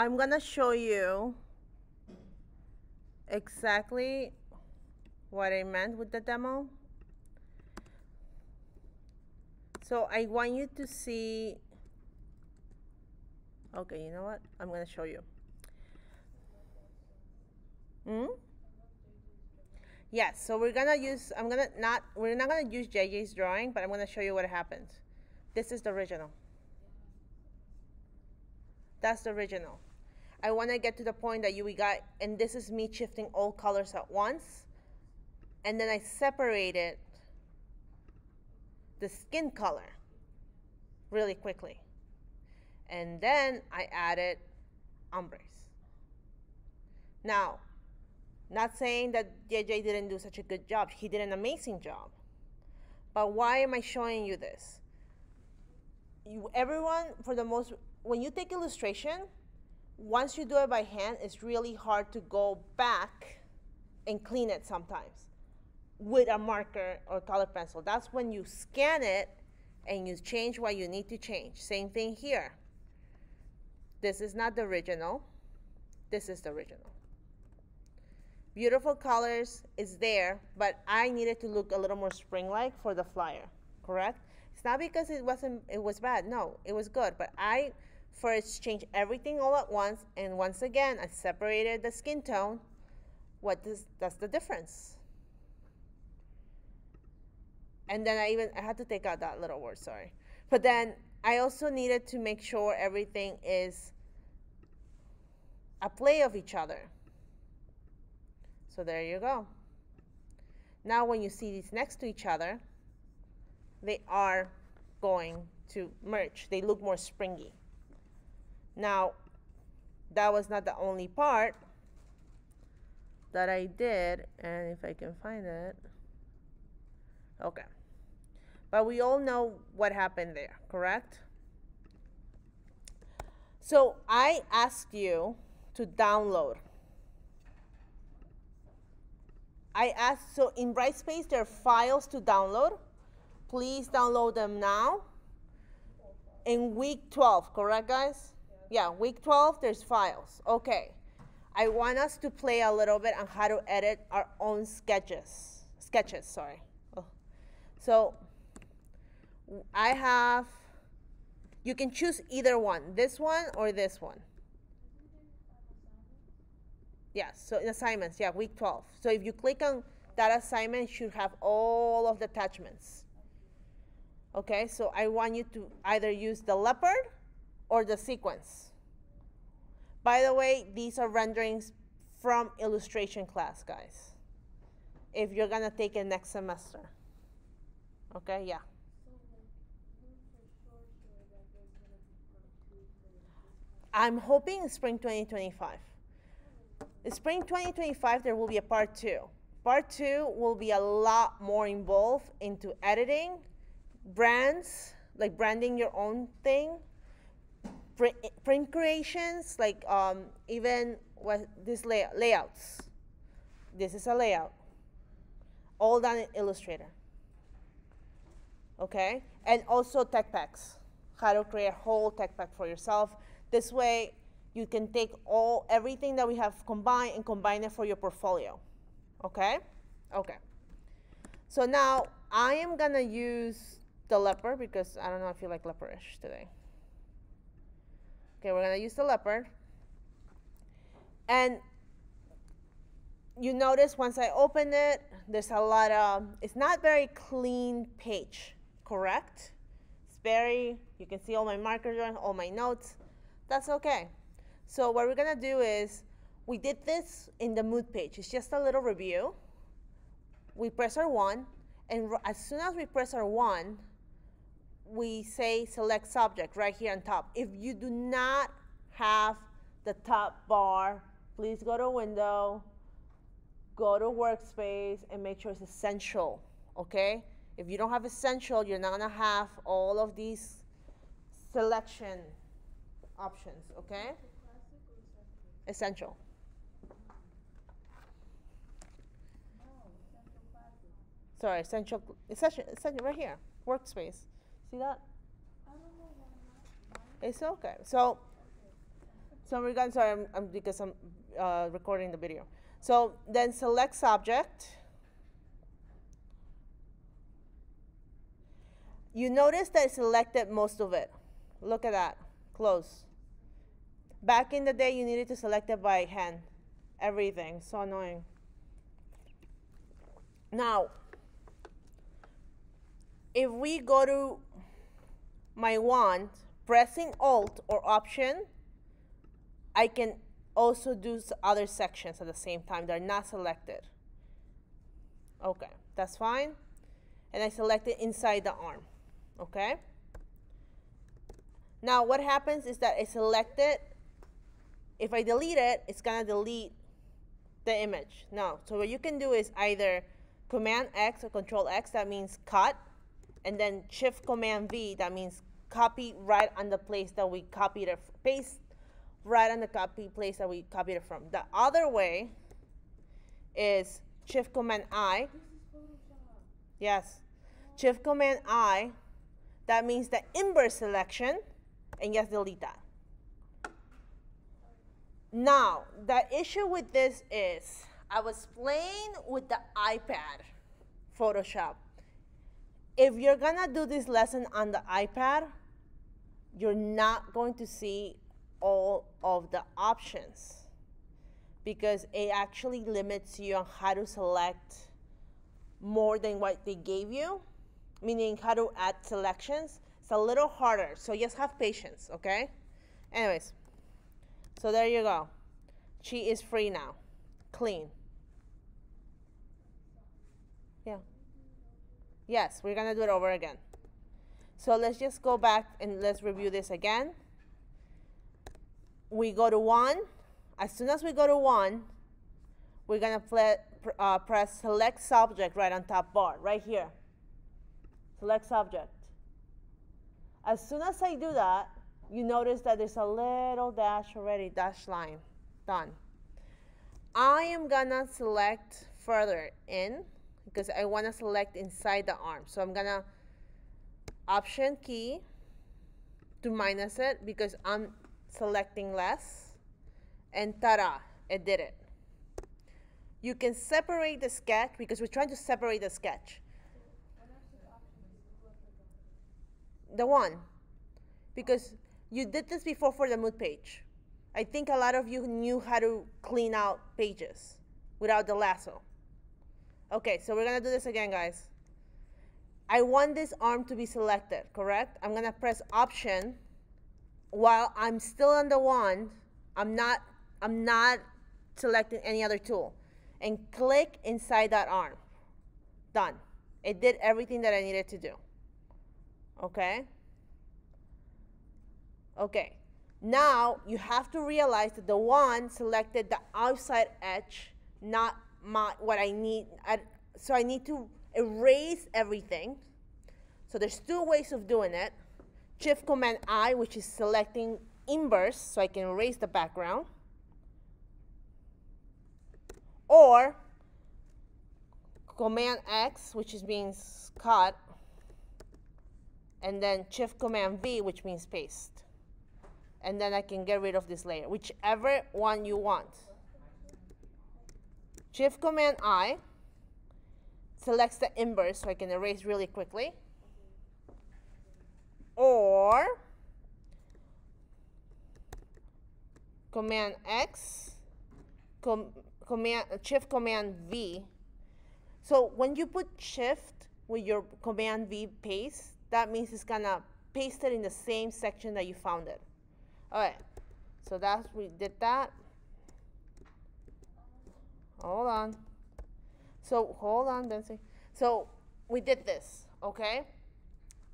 I'm gonna show you exactly what I meant with the demo. So I want you to see, okay, you know what? I'm gonna show you. Hmm? Yes, so we're gonna use, I'm gonna not, we're not gonna use JJ's drawing, but I'm gonna show you what happened. This is the original. That's the original. I wanna get to the point that you we got, and this is me shifting all colors at once. And then I separated the skin color really quickly. And then I added ombres. Now, not saying that JJ didn't do such a good job. He did an amazing job. But why am I showing you this? You, everyone, for the most, when you take illustration, once you do it by hand, it's really hard to go back and clean it sometimes with a marker or color pencil. That's when you scan it and you change what you need to change. Same thing here. This is not the original. This is the original beautiful colors is there, but I needed to look a little more spring-like for the flyer, correct? It's not because it wasn't, it was bad. No, it was good, but I first changed everything all at once, and once again, I separated the skin tone. What does, that's the difference. And then I even, I had to take out that little word, sorry. But then I also needed to make sure everything is a play of each other. So there you go. Now when you see these next to each other, they are going to merge. They look more springy. Now, that was not the only part that I did, and if I can find it. Okay. But we all know what happened there, correct? So I asked you to download I asked, so in Brightspace, there are files to download. Please download them now. In week 12, correct, guys? Yeah, week 12, there's files. Okay. I want us to play a little bit on how to edit our own sketches. Sketches, sorry. Oh. So I have, you can choose either one, this one or this one. Yes, so in assignments, yeah, week 12. So if you click on that assignment, should have all of the attachments. Okay, so I want you to either use the leopard or the sequence. By the way, these are renderings from illustration class, guys. If you're gonna take it next semester. Okay, yeah. I'm hoping spring 2025 spring 2025, there will be a part two. Part two will be a lot more involved into editing, brands, like branding your own thing, print, print creations, like um, even what this lay layouts. This is a layout, all done in Illustrator. Okay, and also tech packs, how to create a whole tech pack for yourself. This way, you can take all everything that we have combined and combine it for your portfolio. Okay? Okay. So now I am gonna use the leopard because I don't know if you like leopardish today. Okay, we're gonna use the leopard. And you notice once I open it, there's a lot of, it's not very clean page, correct? It's very, you can see all my markers, all my notes. That's okay. So what we're gonna do is, we did this in the mood page. It's just a little review. We press R1, and as soon as we press R1, we say select subject right here on top. If you do not have the top bar, please go to window, go to workspace, and make sure it's essential, okay? If you don't have essential, you're not gonna have all of these selection options, okay? essential. Sorry, essential, essential, essential, right here, workspace. See that? It's okay. So, So we're going, sorry, I'm, I'm, because I'm uh, recording the video. So then select subject. You notice that it selected most of it. Look at that, close. Back in the day, you needed to select it by hand. Everything, so annoying. Now, if we go to my wand, pressing Alt or Option, I can also do other sections at the same time. They're not selected. Okay, that's fine. And I select it inside the arm. Okay? Now what happens is that I select it. If I delete it, it's gonna delete the image. No, so what you can do is either Command X or Control X, that means cut, and then Shift Command V, that means copy right on the place that we copied it, paste right on the copy place that we copied it from. The other way is Shift Command I. Yes. Shift Command I, that means the inverse selection, and just delete that. Now, the issue with this is I was playing with the iPad Photoshop. If you're gonna do this lesson on the iPad, you're not going to see all of the options because it actually limits you on how to select more than what they gave you, meaning how to add selections. It's a little harder, so just have patience, okay? Anyways, so there you go. She is free now, clean. Yeah. Yes, we're gonna do it over again. So let's just go back and let's review this again. We go to wand. As soon as we go to wand, we're gonna uh, press select subject right on top bar, right here. Select subject. As soon as I do that, you notice that there's a little dash already, dash line, done. I am gonna select further in because I wanna select inside the arm. So I'm gonna option key to minus it because I'm selecting less and ta-da, it did it. You can separate the sketch because we're trying to separate the sketch. The one, because you did this before for the mood page. I think a lot of you knew how to clean out pages without the lasso. Okay, so we're gonna do this again, guys. I want this arm to be selected, correct? I'm gonna press option while I'm still on the wand. I'm not, I'm not selecting any other tool and click inside that arm. Done. It did everything that I needed to do. Okay? Okay. Now you have to realize that the wand selected the outside edge, not my what I need. I, so I need to erase everything. So there's two ways of doing it. Shift Command I, which is selecting inverse, so I can erase the background. Or Command X, which is being cut, and then Shift Command V, which means paste. And then I can get rid of this layer, whichever one you want. Shift Command I selects the inverse so I can erase really quickly. Or Command X, com command, Shift Command V. So when you put Shift with your Command V paste, that means it's gonna paste it in the same section that you found it. All right, so that's, we did that. Hold on. So hold on, Betsy. So we did this, okay?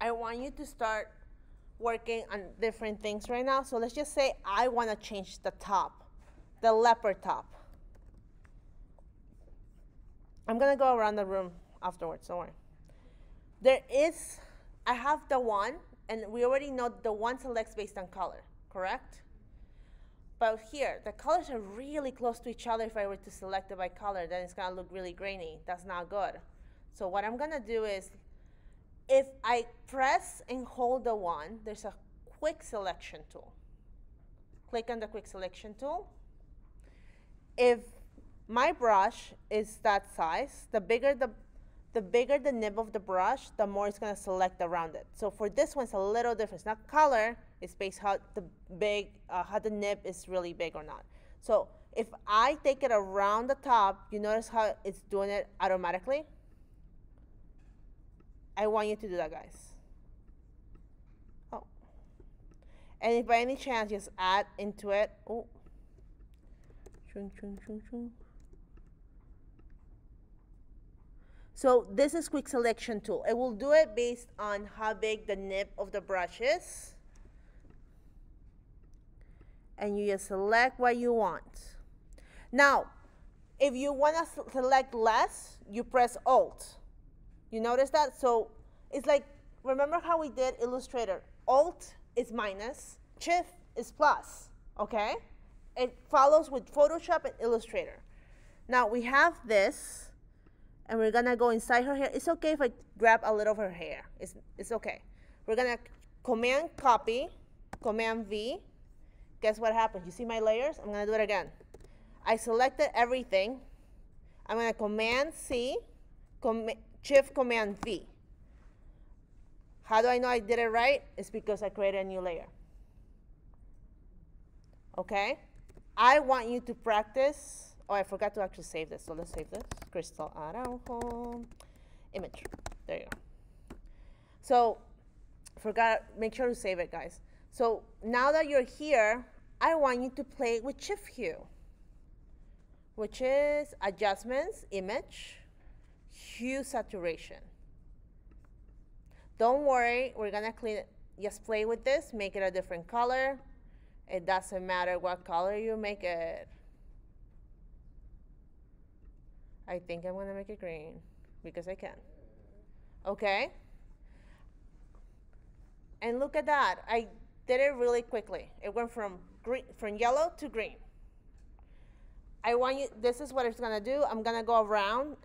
I want you to start working on different things right now. So let's just say I want to change the top, the leopard top. I'm going to go around the room afterwards, don't worry. There is, I have the wand, and we already know the wand selects based on color, correct? But here, the colors are really close to each other. If I were to select it by color, then it's gonna look really grainy. That's not good. So what I'm gonna do is, if I press and hold the wand, there's a quick selection tool. click on the quick selection tool. If my brush is that size, the bigger the the bigger the nib of the brush, the more it's going to select around it. So for this one, it's a little different. It's not color, it's based how the big, uh, how the nib is really big or not. So if I take it around the top, you notice how it's doing it automatically? I want you to do that, guys. Oh. And if by any chance, just add into it, oh. Shun, shun, shun, shun. So this is quick selection tool. It will do it based on how big the nib of the brush is. And you just select what you want. Now, if you want to select less, you press Alt. You notice that? So it's like, remember how we did Illustrator? Alt is minus, Shift is plus, okay? It follows with Photoshop and Illustrator. Now we have this and we're gonna go inside her hair. It's okay if I grab a little of her hair. It's, it's okay. We're gonna command copy, command V. Guess what happens? You see my layers? I'm gonna do it again. I selected everything. I'm gonna command C, com shift command V. How do I know I did it right? It's because I created a new layer. Okay? I want you to practice Oh, I forgot to actually save this. So let's save this. Crystal Araujo image. There you go. So forgot, make sure to save it, guys. So now that you're here, I want you to play with shift hue, which is adjustments, image, hue saturation. Don't worry, we're gonna clean it. Just play with this, make it a different color. It doesn't matter what color you make it. I think I'm to make it green because I can. Okay? And look at that. I did it really quickly. It went from green, from yellow to green. I want you, this is what it's going to do. I'm going to go around